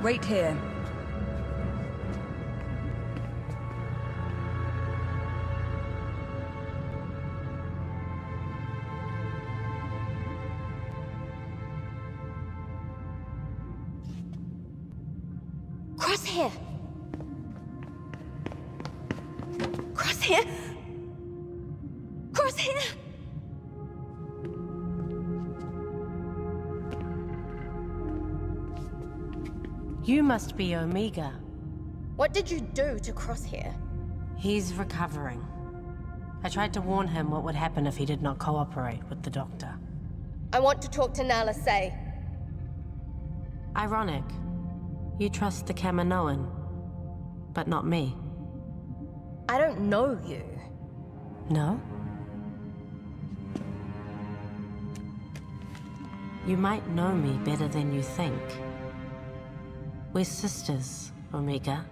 Wait here. Crosshair! Crosshair! Crosshair! You must be Omega. What did you do to Crosshair? He's recovering. I tried to warn him what would happen if he did not cooperate with the doctor. I want to talk to Nala Se. Ironic. You trust the Kaminoan, but not me. I don't know you. No? You might know me better than you think. We're sisters, Omega.